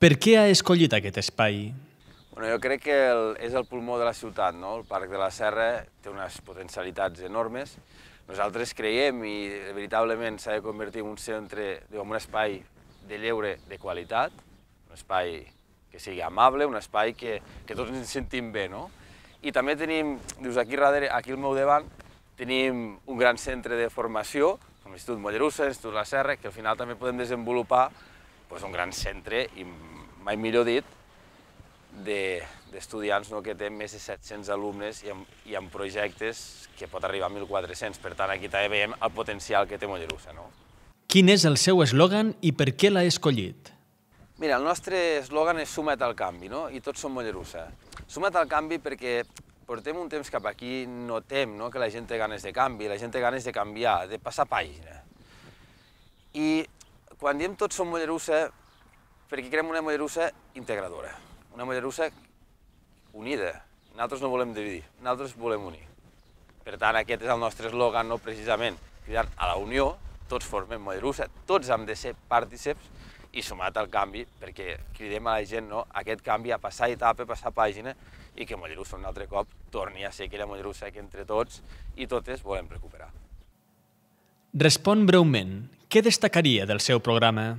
Per què ha escollit aquest espai? Bueno, jo crec que el, és el pulmó de la ciutat, no? El Parc de la Serra té unes potencialitats enormes. Nosaltres creiem i veritablement s'ha de convertir en un centre, en un espai de lleure de qualitat, un espai que sigui amable, un espai que, que tots ens sentim bé, no? I també tenim, dius, aquí darrere, aquí al meu davant, tenim un gran centre de formació, l'Institut Mollerussa, l'Institut La Serra, que al final també podem desenvolupar pues, un gran centre, i mai millor dit, d'estudiants de, no, que té més de 700 alumnes i amb, i amb projectes que pot arribar a 1.400. Per tant, aquí també veiem el potencial que té Mollerussa. No? Quin és el seu eslògan i per què l'ha escollit? Mira, el nostre eslògan és Suma't al canvi, no? i tots som Mollerussa. Suma't al canvi perquè portem un temps cap aquí, notem no? que la gent té ganes de canvi, la gent té ganes de canviar, de passar pàgina. I quan diem tots som Mollerussa, perquè creem una Mollerussa integradora, una Mollerussa unida. Nosaltres no volem dividir, nosaltres volem unir. Per tant, aquest és el nostre eslògan, no precisament cridant a la unió, tots formem Mollerussa, tots hem de ser partíceps i sumat al canvi, perquè cridem a la gent no, aquest canvi a passar etapa, a passar pàgina, i que Mollerussa un altre cop torni a ser aquella Mollerussa que entre tots i totes volem recuperar. Respon breument, què destacaria del seu programa?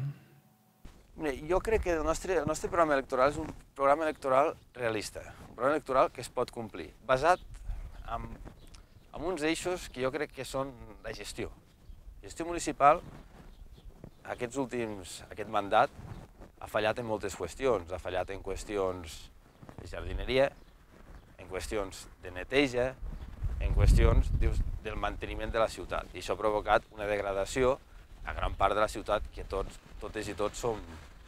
Jo crec que el nostre, el nostre programa electoral és un programa electoral realista, un programa electoral que es pot complir, basat en, en uns eixos que jo crec que són la gestió. Gestió municipal, aquests últims, aquest mandat, ha fallat en moltes qüestions. Ha fallat en qüestions de jardineria, en qüestions de neteja, en qüestions dius, del manteniment de la ciutat. I això ha provocat una degradació a gran part de la ciutat que tots, totes i tots som,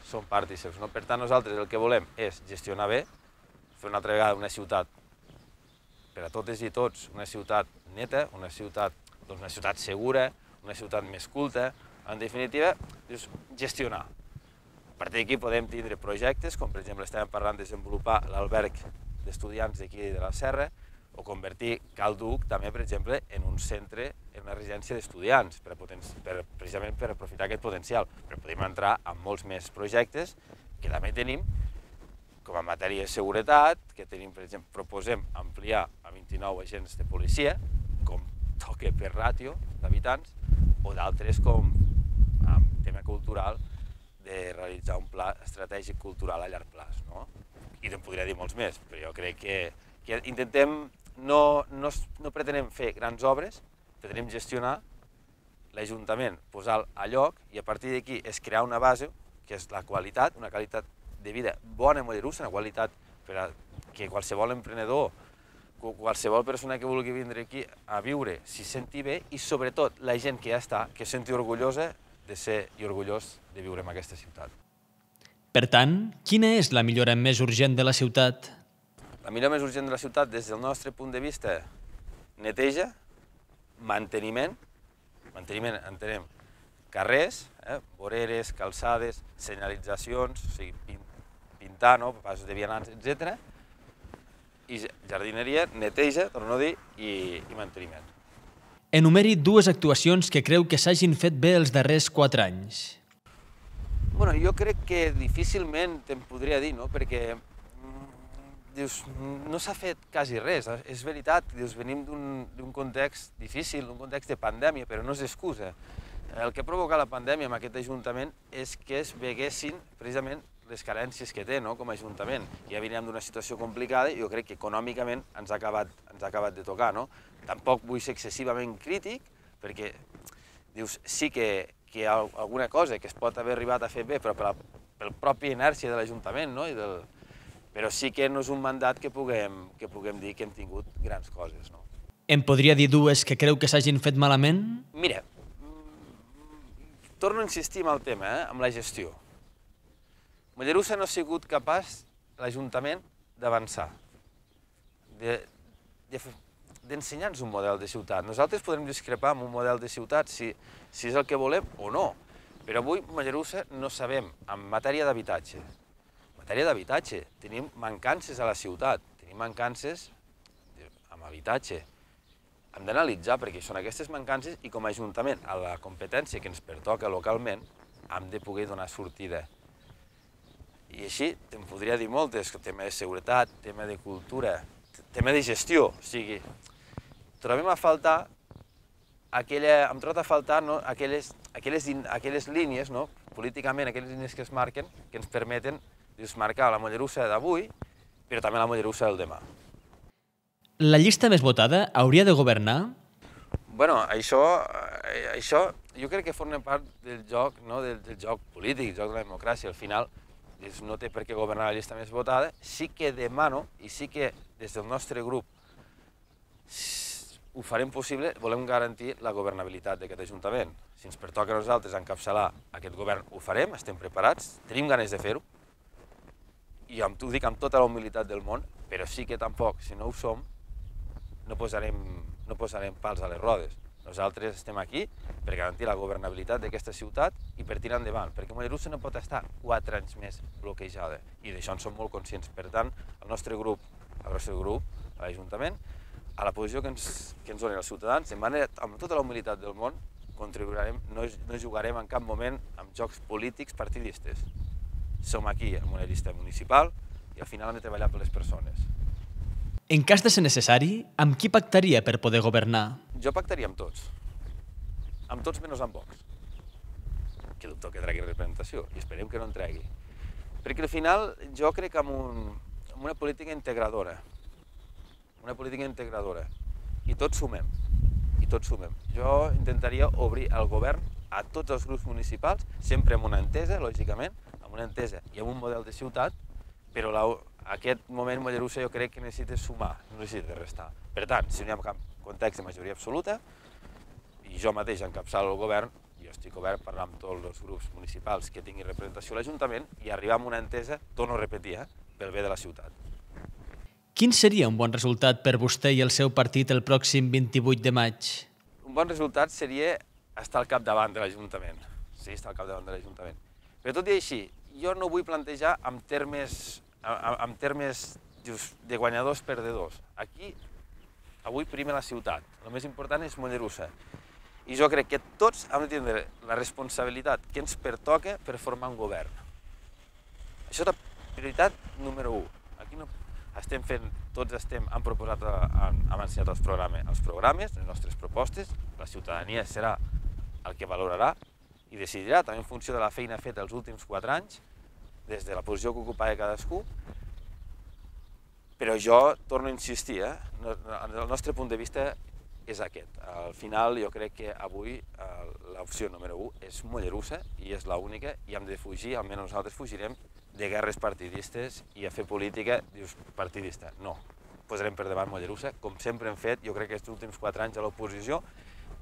som partíceps. No? Per tant, nosaltres el que volem és gestionar bé, fer una altra vegada una ciutat per a totes i tots, una ciutat neta, una ciutat, doncs una ciutat segura, una ciutat més culta, en definitiva, dius, gestionar. A partir d'aquí podem tindre projectes, com per exemple estàvem parlant de desenvolupar l'alberg d'estudiants d'aquí de la Serra, o convertir Calduc també, per exemple, en un centre, en una residència d'estudiants, per, per, precisament per aprofitar aquest potencial. Però podem entrar en molts més projectes que també tenim, com en matèria de seguretat, que tenim, per exemple, proposem ampliar a 29 agents de policia, com toque per ràtio d'habitants, o d'altres com en tema cultural, de realitzar un pla estratègic cultural a llarg plaç. No? I te'n podria dir molts més, però jo crec que, que intentem, no, no, no pretenem fer grans obres, pretenem gestionar l'Ajuntament, posar a lloc i a partir d'aquí és crear una base, que és la qualitat, una qualitat de vida bona a Mollerussa, una qualitat per a que qualsevol emprenedor, qualsevol persona que vulgui vindre aquí a viure s'hi senti bé i sobretot la gent que ja està, que se senti orgullosa de ser i orgullós de viure en aquesta ciutat. Per tant, quina és la millora més urgent de la ciutat? La millora més urgent de la ciutat, des del nostre punt de vista, neteja, manteniment, manteniment entenem carrers, eh, voreres, calçades, senyalitzacions, o sigui, pintar, no, passos de vianants, etc. I jardineria, neteja, torno a dir, i, i manteniment. Enumeri dues actuacions que creu que s'hagin fet bé els darrers quatre anys. Bueno, jo crec que difícilment te'n podria dir, no? perquè dius, no s'ha fet quasi res, és veritat, dius, venim d'un context difícil, d'un context de pandèmia, però no és excusa. El que ha provocat la pandèmia amb aquest Ajuntament és que es veguessin precisament les carències que té no? com a Ajuntament. Ja veníem d'una situació complicada i jo crec que econòmicament ens ha acabat, ens ha acabat de tocar. No? Tampoc vull ser excessivament crític, perquè dius, sí que, que alguna cosa que es pot haver arribat a fer bé, però per la, per la pròpia inèrcia de l'Ajuntament, no? I del, però sí que no és un mandat que puguem, que puguem dir que hem tingut grans coses. No? Em podria dir dues que creu que s'hagin fet malament? Mira, mm, torno a insistir en el tema, eh, amb la gestió. Mollerussa no ha sigut capaç, l'Ajuntament, d'avançar, d'ensenyar-nos de, de un model de ciutat. Nosaltres podem discrepar amb un model de ciutat si, si és el que volem o no, però avui Mollerussa no sabem, en matèria d'habitatge, matèria d'habitatge, tenim mancances a la ciutat, tenim mancances amb habitatge. Hem d'analitzar perquè són aquestes mancances i com a Ajuntament, a la competència que ens pertoca localment, hem de poder donar sortida. I així te'n podria dir moltes, tema de seguretat, tema de cultura, tema de gestió, o sigui, trobem a faltar aquella, em trobo a faltar no, aquelles, aquelles, aquelles línies, no, políticament, aquelles línies que es marquen, que ens permeten dius, marcar la Mollerussa d'avui, però també la Mollerussa del demà. La llista més votada hauria de governar? Bueno, això, eh, això jo crec que forma part del joc, no? del, del joc polític, el joc de la democràcia. Al final, és, no té per què governar la llista més votada. Sí que demano, i sí que des del nostre grup ho farem possible, volem garantir la governabilitat d'aquest Ajuntament. Si ens pertoca a nosaltres encapçalar aquest govern, ho farem, estem preparats, tenim ganes de fer-ho, i amb, t'ho dic amb tota la humilitat del món, però sí que tampoc, si no ho som, no posarem, no posarem pals a les rodes. Nosaltres estem aquí per garantir la governabilitat d'aquesta ciutat i per tirar endavant, perquè Mollerussa no pot estar quatre anys més bloquejada, i d'això en som molt conscients. Per tant, el nostre grup, el nostre grup, l'Ajuntament, a la posició que ens, que ens donen els ciutadans, de manera, amb tota la humilitat del món, contribuirem, no, no jugarem en cap moment amb jocs polítics partidistes. Som aquí amb una llista municipal i al final hem de treballar per les persones. En cas de ser necessari, amb qui pactaria per poder governar? Jo pactaria amb tots. Amb tots menys amb Vox. Que dubto que tregui representació i esperem que no en tregui. Perquè al final jo crec que amb, un, amb una política integradora. Una política integradora. I tots sumem. I tots sumem. Jo intentaria obrir el govern a tots els grups municipals, sempre amb una entesa, lògicament, amb una entesa i amb un model de ciutat, però la, aquest moment Mollerussa jo crec que necessita sumar, no necessita restar. Per tant, si no hi ha cap context de majoria absoluta, i jo mateix encapçalo el govern, jo estic obert a parlar amb tots els grups municipals que tinguin representació a l'Ajuntament i arribar a una entesa, torno a repetir, eh, pel bé de la ciutat. Quin seria un bon resultat per vostè i el seu partit el pròxim 28 de maig? Un bon resultat seria estar al capdavant de l'Ajuntament. Sí, estar al capdavant de l'Ajuntament. Però tot i així, jo no vull plantejar en termes en termes de guanyadors perdedors. Aquí, avui prima la ciutat. El més important és Mollerussa. I jo crec que tots hem de tindre la responsabilitat que ens pertoca per formar un govern. Això és la prioritat número 1. Aquí no estem fent, tots estem, han proposat, han avançat els programes, els programes, les nostres propostes, la ciutadania serà el que valorarà i decidirà, també en funció de la feina feta els últims quatre anys, des de la posició que ocupava cadascú, però jo torno a insistir, eh? el nostre punt de vista és aquest. Al final jo crec que avui eh, l'opció número 1 és Mollerussa i és l'única i hem de fugir, almenys nosaltres fugirem, de guerres partidistes i a fer política, dius, partidista. No, posarem per davant Mollerussa, com sempre hem fet, jo crec que aquests últims quatre anys a l'oposició,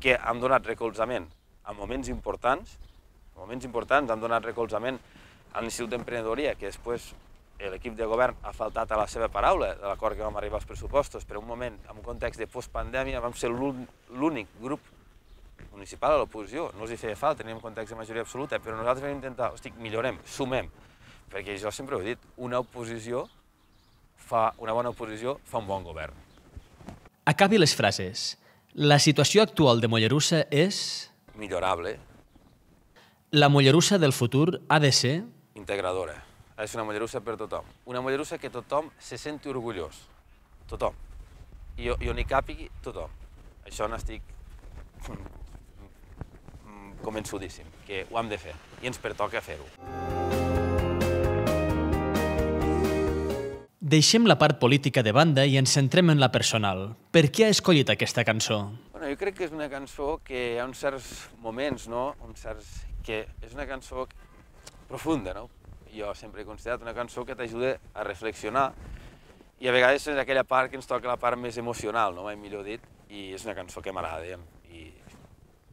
que han donat recolzament en moments importants, en moments importants han donat recolzament a l'Institut d'Emprenedoria, que després l'equip de govern ha faltat a la seva paraula de l'acord que vam arribar als pressupostos, però un moment, en un context de postpandèmia, vam ser l'únic grup municipal a l'oposició. No els hi feia falta, teníem context de majoria absoluta, però nosaltres vam intentar, hosti, millorem, sumem, perquè jo sempre ho he dit, una oposició fa, una bona oposició fa un bon govern. Acabi les frases. La situació actual de Mollerussa és... Millorable. La Mollerussa del futur ha de ser integradora. Ha de ser una Mollerussa per tothom. Una Mollerussa que tothom se senti orgullós. Tothom. I, i on hi càpigui, tothom. Això n'estic convençudíssim, que ho hem de fer. I ens pertoca fer-ho. Deixem la part política de banda i ens centrem en la personal. Per què ha escollit aquesta cançó? Bueno, jo crec que és una cançó que hi ha uns certs moments, no? uns certs que és una cançó profunda, no? Jo sempre he considerat una cançó que t'ajuda a reflexionar i a vegades és aquella part que ens toca la part més emocional, no? mai millor dit, i és una cançó que m'agrada i, i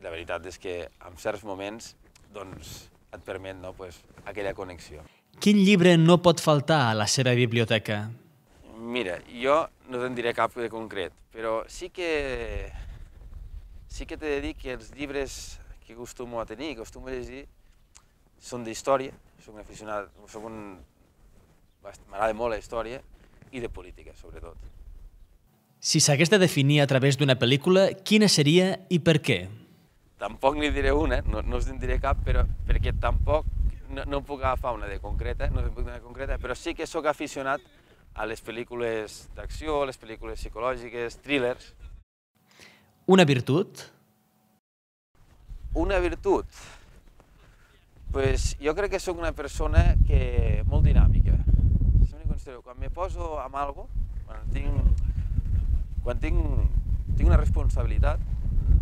la veritat és que en certs moments doncs, et permet no, pues, aquella connexió. Quin llibre no pot faltar a la seva biblioteca? Mira, jo no te'n diré cap de concret, però sí que sí que t'he de dir que els llibres que acostumo a tenir, que acostumo a llegir, són d'història, soc un aficionat, soc un... m'agrada molt la història, i de política, sobretot. Si s'hagués de definir a través d'una pel·lícula, quina seria i per què? Tampoc n'hi diré una, no, no us en diré cap, però perquè tampoc no, no puc agafar una de concreta, no puc una de concreta, però sí que sóc aficionat a les pel·lícules d'acció, les pel·lícules psicològiques, thrillers. Una virtut? Una virtut? pues jo crec que sóc una persona que molt dinàmica. Sempre considero, quan me poso amb algo, quan tinc, quan tinc, tinc una responsabilitat,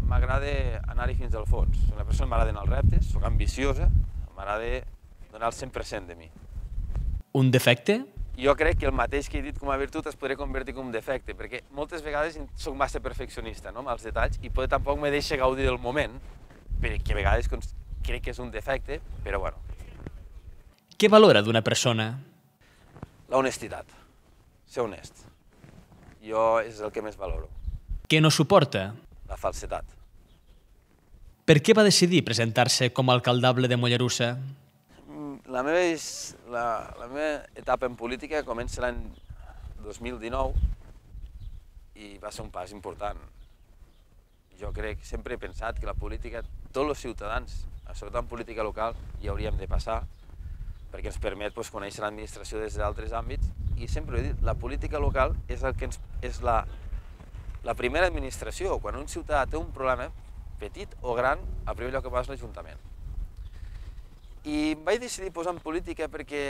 m'agrada anar-hi fins al fons. Soc una persona m'agraden els reptes, sóc ambiciosa, m'agrada donar el 100% de mi. Un defecte? Jo crec que el mateix que he dit com a virtut es podria convertir com un defecte, perquè moltes vegades sóc massa perfeccionista no? amb els detalls i poder tampoc me deixa gaudir del moment, perquè a vegades crec que és un defecte, però bueno. Què valora d'una persona? La honestitat, ser honest. Jo és el que més valoro. Què no suporta? La falsetat. Per què va decidir presentar-se com a alcaldable de Mollerussa? La meva, la, la meva etapa en política comença l'any 2019 i va ser un pas important. Jo crec, sempre he pensat que la política, tots els ciutadans sobretot en política local, hi hauríem de passar, perquè ens permet doncs, conèixer l'administració des d'altres àmbits, i sempre he dit, la política local és, el que ens, és la, la primera administració. Quan un ciutadà té un problema, petit o gran, el primer lloc que va és l'Ajuntament. I vaig decidir posar en política perquè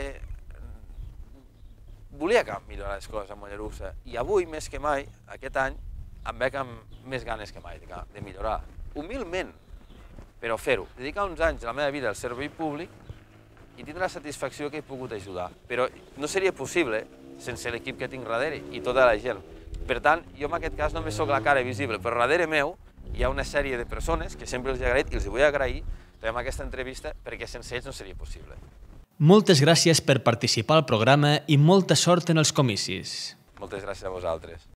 volia que millorar les coses a Mollerussa i avui, més que mai, aquest any, em veig amb més ganes que mai de, de millorar. Humilment, però fer-ho, dedicar uns anys de la meva vida al servei públic i tindre la satisfacció que he pogut ajudar. Però no seria possible sense l'equip que tinc darrere i tota la gent. Per tant, jo en aquest cas només sóc la cara visible, però darrere meu hi ha una sèrie de persones que sempre els he agraït i els vull agrair amb aquesta entrevista perquè sense ells no seria possible. Moltes gràcies per participar al programa i molta sort en els comicis. Moltes gràcies a vosaltres.